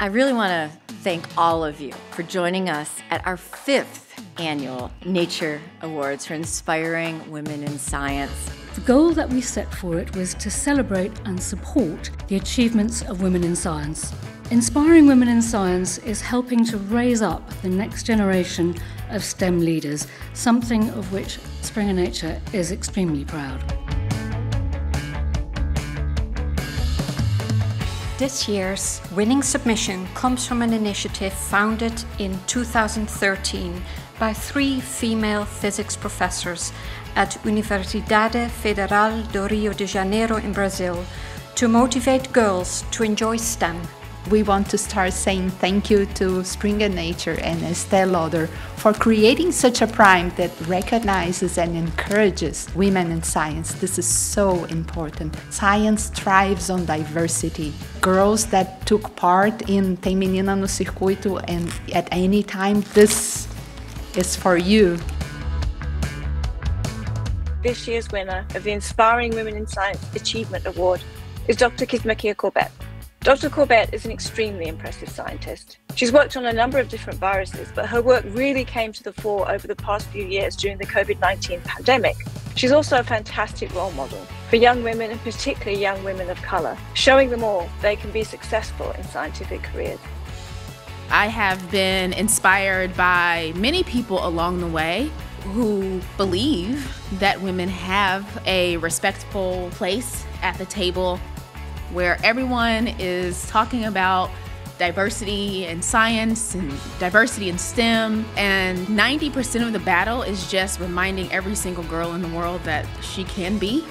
I really want to thank all of you for joining us at our fifth annual Nature Awards for inspiring women in science. The goal that we set for it was to celebrate and support the achievements of women in science. Inspiring Women in Science is helping to raise up the next generation of STEM leaders, something of which Springer Nature is extremely proud. This year's winning submission comes from an initiative founded in 2013 by three female physics professors at Universidade Federal do Rio de Janeiro in Brazil to motivate girls to enjoy STEM. We want to start saying thank you to Springer Nature and Estee Lauder for creating such a prime that recognizes and encourages women in science. This is so important. Science thrives on diversity. Girls that took part in Tem Menina no Circuito and at any time, this is for you. This year's winner of the Inspiring Women in Science Achievement Award is Dr. Kizzmekia Corbett. Dr. Corbett is an extremely impressive scientist. She's worked on a number of different viruses, but her work really came to the fore over the past few years during the COVID 19 pandemic. She's also a fantastic role model for young women and particularly young women of colour, showing them all they can be successful in scientific careers. I have been inspired by many people along the way who believe that women have a respectful place at the table where everyone is talking about diversity in science and diversity in STEM. And 90% of the battle is just reminding every single girl in the world that she can be